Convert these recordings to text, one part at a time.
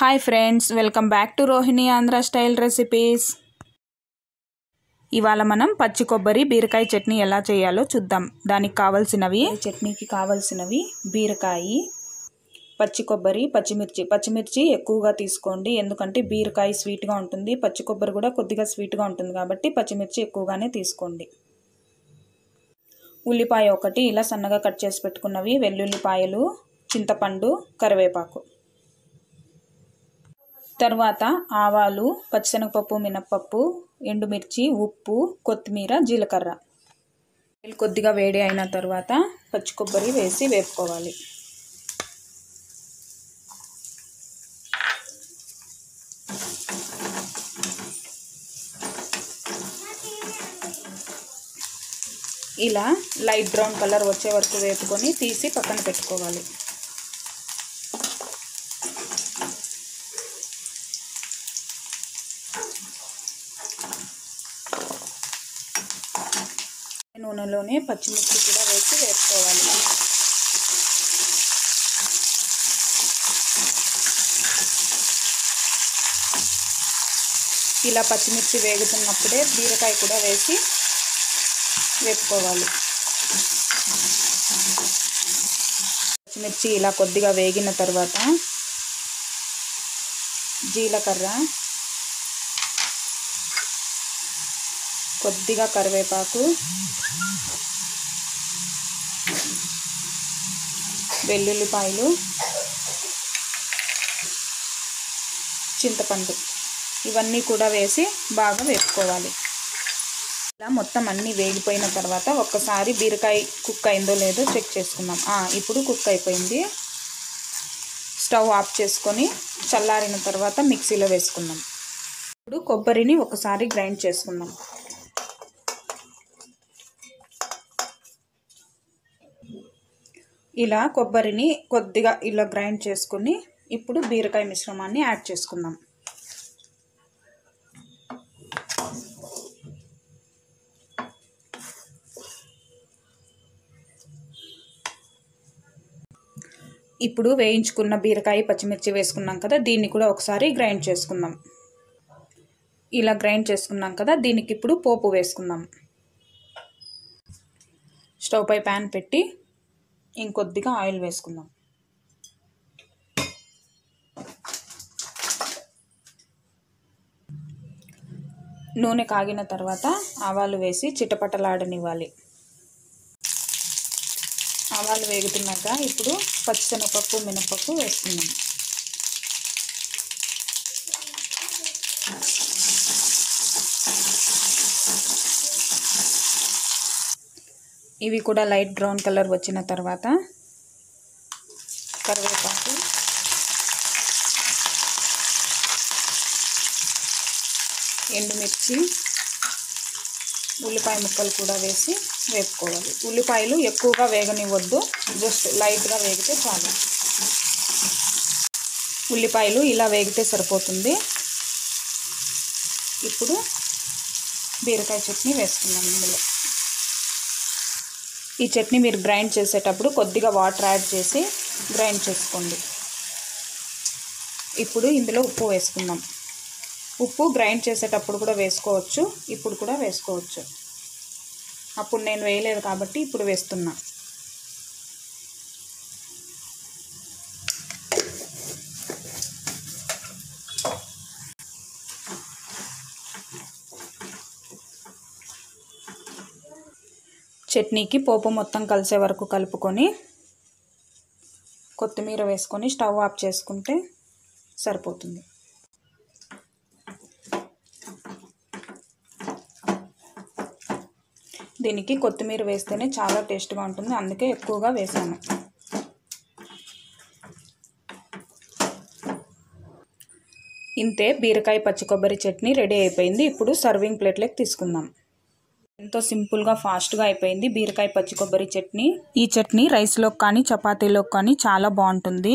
Hi friends welcome back to Rohini Andhra style recipes. ఇవాళ మనం పచ్చి కొబ్బరి బీరకాయ చట్నీ ఎలా చేయాలో చూద్దాం. దానికి కావాల్సినవి చట్నీకి కావాల్సినవి బీరకాయ పచ్చి కొబ్బరి పచ్చిమిర్చి. పచ్చిమిర్చి ఎక్కువగా తీసుకోండి. ఎందుకంటే బీరకాయ స్వీట్గా ఉంటుంది. పచ్చి కొబ్బరి కూడా కొద్దిగా స్వీట్గా ఉంటుంది కాబట్టి పచ్చిమిర్చి ఎక్కువగానే తీసుకోండి. ఉల్లిపాయ ఒకటి ఇలా సన్నగా కట్ చేసి పెట్టుకున్నవి వెల్లుల్లిపాయలు చింతపండు కరివేపాకు. తర్వాత ఆవాలు పచ్చిశనగపప్పు మినప్పప్పు ఎండుమిర్చి ఉప్పు కొత్తిమీర జీలకర్ర. కొద్దిగా వేడి అయిన తర్వాత పచ్చి కొబ్బరి వేసి వేపుకోవాలి. ఇలా లైట్ బ్రౌన్ కలర్ వచ్చే వరకు వేపుకొని తీసి పక్కన పెట్టుకోవాలి. నూనెలోనే పచ్చిమిర్చి కూడా వేసి వేసుకోవాలి ఇలా పచ్చిమిర్చి వేగుతున్నప్పుడే బీరకాయ కూడా వేసి వేపుకోవాలి. పచ్చిమిర్చి ఇలా కొద్దిగా వేగిన తర్వాత జీలకర్ర కొద్దిగా కరివేపాకు వెల్లుల్లిపాయలు చింతపండు. ఇవన్నీ కూడా వేసి బాగా వేపుకోవాలి. ఇలా మొత్తం అన్నీ వేగిపోయిన తర్వాత ఒక్కసారి బీరకాయ కుక్ అయిందో లేదో చెక్ చేసుకుందాం. ఇప్పుడు కుక్ అయిపోయింది. స్టవ్ ఆఫ్ చేసుకొని చల్లారిన తర్వాత మిక్సీలో వేసుకుందాం. ఇప్పుడు కొబ్బరిని ఒకసారి గ్రైండ్ చేసుకుందాం. ఇలా కొబ్బరిని కొద్దిగా ఇలా గ్రైండ్ చేసుకుని ఇప్పుడు బీరకాయ మిశ్రమాన్ని యాడ్ చేసుకుందాం. ఇప్పుడు వేయించుకున్న బీరకాయ పచ్చిమిర్చి వేసుకున్నాం కదా దీన్ని కూడా ఒకసారి గ్రైండ్ చేసుకుందాం. ఇలా గ్రైండ్ చేసుకున్నాం కదా దీనికి ఇప్పుడు పోపు వేసుకుందాం. స్టవ్ పై ప్యాన్ పెట్టి ఇంకొద్దిగా ఆయిల్ వేసుకుందాం. నూనె కాగిన తర్వాత ఆవాలు వేసి చిటపటలాడనివ్వాలి. ఆవాలు వేగుతున్నాక ఇప్పుడు పచ్చిశనగపప్పు మినపప్పు వేసుకుందాం. ఇవి కూడా లైట్ బ్రౌన్ కలర్ వచ్చిన తర్వాత కరివేపాకు. ఎండుమిర్చి. ఉల్లిపాయ ముక్కలు కూడా వేసి వేపుకోవాలి. ఉల్లిపాయలు ఎక్కువగా వేగనివ్వద్దు. జస్ట్ లైట్గా వేగితే చాలు. ఉల్లిపాయలు ఇలా వేగితే సరిపోతుంది. ఇప్పుడు బీరకాయ చట్నీ వేసుకుందాం ఇందులో. ఈ చట్నీ మీరు గ్రైండ్ చేసేటప్పుడు కొద్దిగా వాటర్ యాడ్ చేసి గ్రైండ్ చేసుకోండి. ఇప్పుడు ఇందులో ఉప్పు వేసుకుందాం. ఉప్పు గ్రైండ్ చేసేటప్పుడు కూడా వేసుకోవచ్చు ఇప్పుడు కూడా వేసుకోవచ్చు. అప్పుడు నేను వేయలేదు కాబట్టి ఇప్పుడు వేస్తున్నా. చట్నీకి పోపు మొత్తం కలిసే వరకు కలుపుకొని కొత్తిమీర వేసుకొని స్టవ్ ఆఫ్ చేసుకుంటే సరిపోతుంది. దీనికి కొత్తిమీర వేస్తేనే చాలా టేస్ట్గా ఉంటుంది. అందుకే ఎక్కువగా వేసాను. ఇంతే బీరకాయ పచ్చి కొబ్బరి చట్నీ రెడీ అయిపోయింది. ఇప్పుడు సర్వింగ్ ప్లేట్లోకి తీసుకుందాం. ఎంతో సింపుల్గా ఫాస్ట్గా అయిపోయింది. బీరకాయ పచ్చి కొబ్బరి చట్నీ. ఈ చట్నీ రైస్లోకి కానీ చపాతీలోకి కానీ చాలా బాగుంటుంది.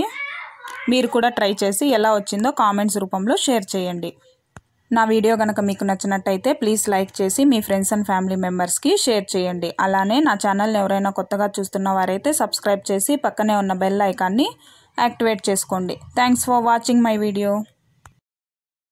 మీరు కూడా ట్రై చేసి ఎలా వచ్చిందో కామెంట్స్ రూపంలో షేర్ చేయండి. నా వీడియో కనుక మీకు నచ్చినట్టయితే ప్లీజ్ లైక్ చేసి మీ ఫ్రెండ్స్ అండ్ ఫ్యామిలీ మెంబర్స్కి షేర్ చేయండి. అలానే నా ఛానల్ని ఎవరైనా కొత్తగా చూస్తున్న వారైతే సబ్స్క్రైబ్ చేసి పక్కనే ఉన్న బెల్ ఐకాన్ని యాక్టివేట్ చేసుకోండి. Thanks for watching my video.